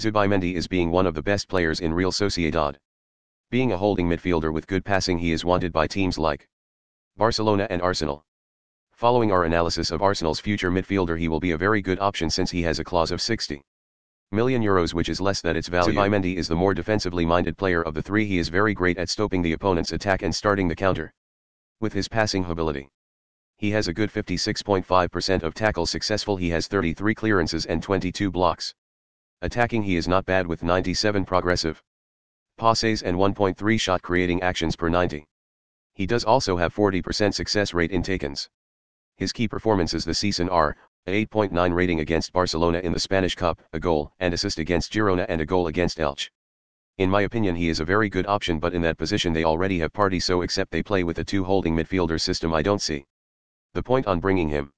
Zubimendi is being one of the best players in Real Sociedad. Being a holding midfielder with good passing he is wanted by teams like Barcelona and Arsenal. Following our analysis of Arsenal's future midfielder he will be a very good option since he has a clause of 60 million euros which is less than its value. Zubimendi is the more defensively minded player of the three he is very great at stopping the opponent's attack and starting the counter. With his passing ability. He has a good 56.5% of tackles successful he has 33 clearances and 22 blocks. Attacking he is not bad with 97 progressive passes and 1.3 shot creating actions per 90. He does also have 40% success rate in take-ons. His key performances this season are, a 8.9 rating against Barcelona in the Spanish Cup, a goal and assist against Girona and a goal against Elche. In my opinion he is a very good option but in that position they already have Partey so except they play with a two holding midfielder system I don't see the point on bringing him.